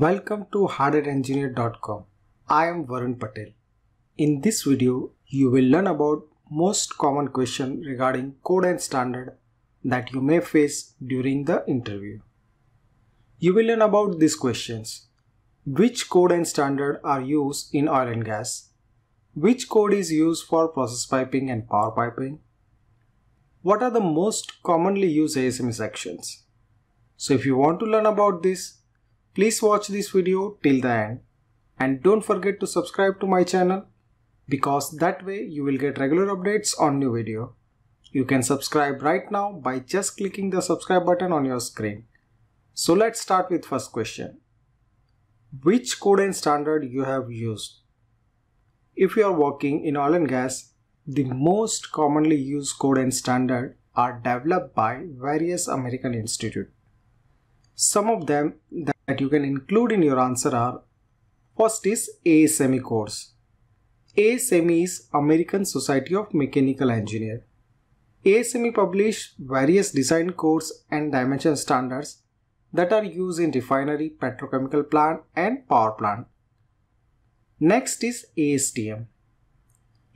Welcome to hardhatengineer.com. I am Varun Patel. In this video, you will learn about most common question regarding code and standard that you may face during the interview. You will learn about these questions. Which code and standard are used in oil and gas? Which code is used for process piping and power piping? What are the most commonly used ASME sections? So if you want to learn about this, Please watch this video till the end and don't forget to subscribe to my channel because that way you will get regular updates on new video. You can subscribe right now by just clicking the subscribe button on your screen. So let's start with first question. Which code and standard you have used? If you are working in oil and gas, the most commonly used code and standard are developed by various American institute. Some of them that you can include in your answer are First is ASME course. ASME is American Society of Mechanical Engineer. ASME publish various design codes and dimension standards that are used in refinery, petrochemical plant and power plant. Next is ASTM.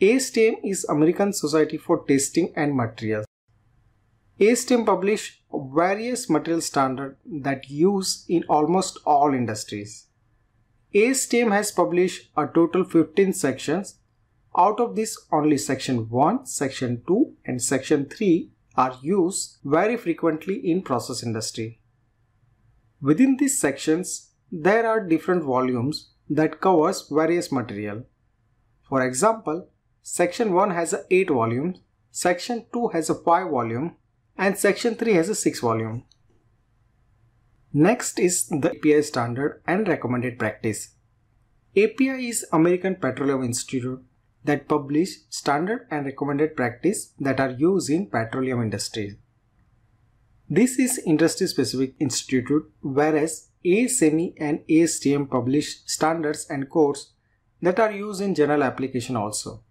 ASTM is American Society for Testing and Materials. ASTM publish various material standards that use in almost all industries. ASTM has published a total 15 sections. Out of this, only section 1, section 2 and section 3 are used very frequently in process industry. Within these sections, there are different volumes that covers various material. For example, section 1 has a 8 volumes, section 2 has a 5 volume and section 3 has a 6 volume. Next is the API standard and recommended practice. API is American Petroleum Institute that publish standard and recommended practice that are used in petroleum industry. This is industry specific institute whereas ASME and ASTM publish standards and codes that are used in general application also.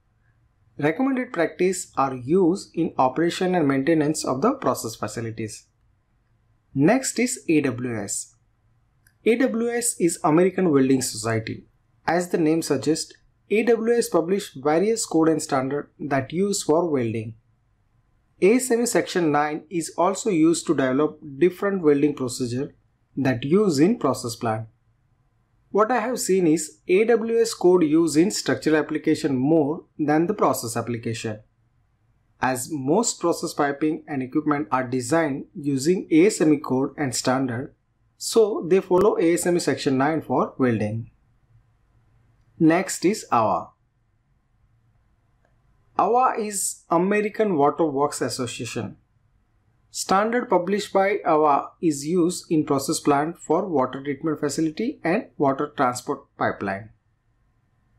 Recommended practice are used in operation and maintenance of the process facilities. Next is AWS. AWS is American Welding Society. As the name suggests, AWS publish various code and standard that use for welding. ASME section 9 is also used to develop different welding procedure that use in process plant. What I have seen is AWS code used in structural application more than the process application. As most process piping and equipment are designed using ASME code and standard, so they follow ASME section 9 for welding. Next is AWA. AWA is American Water Works Association. Standard published by AWA is used in process plant for water treatment facility and water transport pipeline.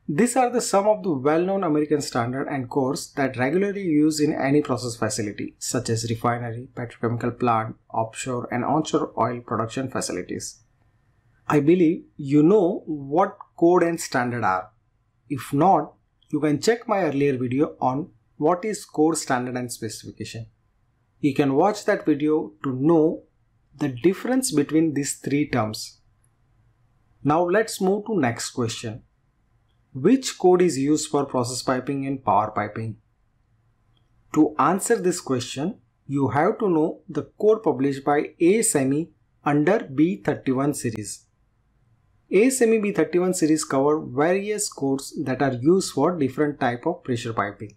These are the some of the well-known American standard and codes that regularly used in any process facility such as refinery, petrochemical plant, offshore and onshore oil production facilities. I believe you know what code and standard are. If not, you can check my earlier video on what is code standard and specification. You can watch that video to know the difference between these three terms. Now let's move to next question. Which code is used for process piping and power piping? To answer this question, you have to know the code published by ASME under B31 series. ASME B31 series cover various codes that are used for different type of pressure piping.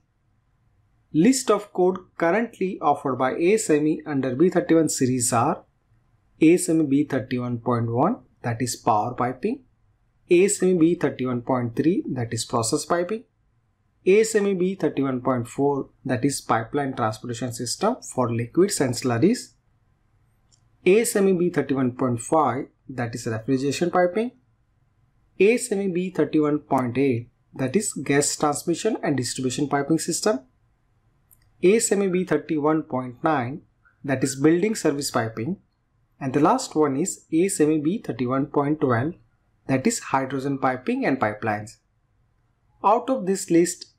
List of code currently offered by ASME under B31 series are ASME B31.1 that is power piping, ASME B31.3 that is process piping, ASME B31.4 that is pipeline transportation system for liquids and slurries, ASME B31.5 that is refrigeration piping, ASME B31.8 that is gas transmission and distribution piping system, ASME B31.9 that is building service piping and the last one is ASME B31.12 that is hydrogen piping and pipelines. Out of this list,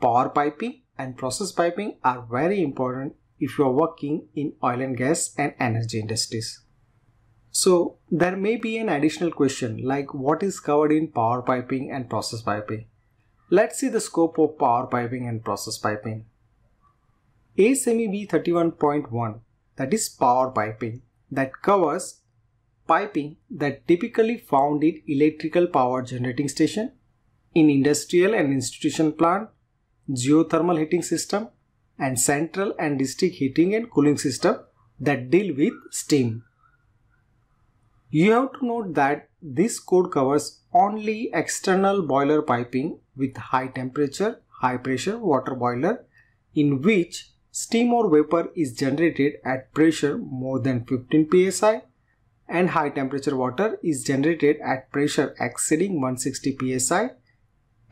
power piping and process piping are very important if you are working in oil and gas and energy industries. So there may be an additional question like what is covered in power piping and process piping. Let's see the scope of power piping and process piping. ASME B31.1 that is power piping that covers piping that typically found in electrical power generating station, in industrial and institution plant, geothermal heating system and central and district heating and cooling system that deal with steam. You have to note that this code covers only external boiler piping with high temperature, high pressure water boiler in which steam or vapor is generated at pressure more than 15 psi and high temperature water is generated at pressure exceeding 160 psi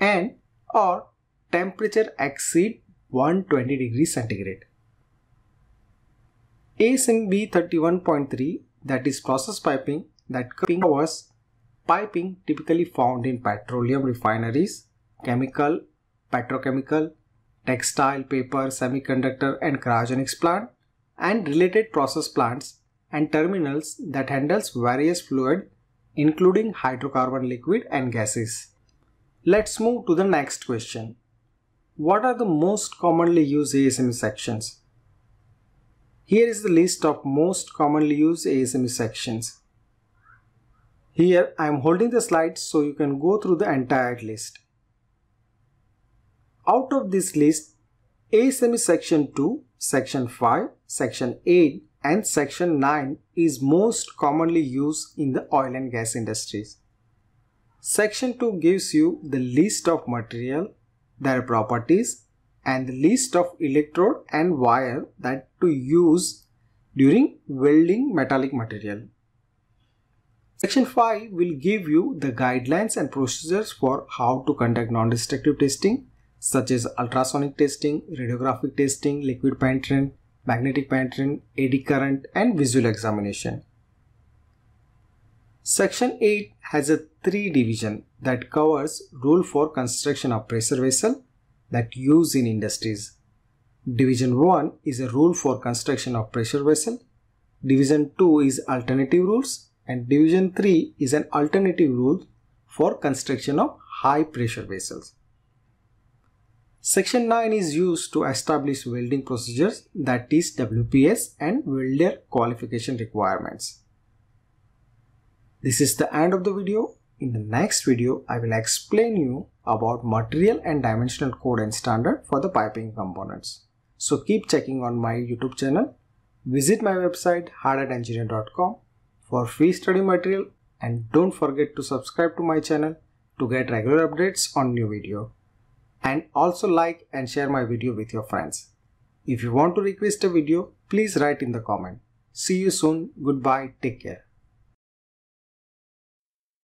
and or temperature exceed 120 degrees centigrade. ASME 31.3 that is process piping that covers piping typically found in petroleum refineries, chemical, petrochemical, textile, paper, semiconductor and cryogenics plant and related process plants and terminals that handles various fluid including hydrocarbon liquid and gases. Let's move to the next question. What are the most commonly used ASME sections? Here is the list of most commonly used ASME sections. Here I am holding the slides so you can go through the entire list. Out of this list, ASME section 2, section 5, section 8 and section 9 is most commonly used in the oil and gas industries. Section 2 gives you the list of material, their properties and the list of electrode and wire that to use during welding metallic material. Section 5 will give you the guidelines and procedures for how to conduct non-destructive testing such as ultrasonic testing, radiographic testing, liquid penetrant, magnetic penetrant, eddy current and visual examination. Section 8 has a three division that covers rule for construction of pressure vessel that use in industries. Division 1 is a rule for construction of pressure vessel. Division 2 is alternative rules and division 3 is an alternative rule for construction of high pressure vessels. Section 9 is used to establish welding procedures that is WPS and welder qualification requirements. This is the end of the video. In the next video, I will explain you about material and dimensional code and standard for the piping components. So keep checking on my YouTube channel. Visit my website hardhatengineer.com for free study material and don't forget to subscribe to my channel to get regular updates on new video and also like and share my video with your friends. If you want to request a video, please write in the comment. See you soon. Goodbye. Take care.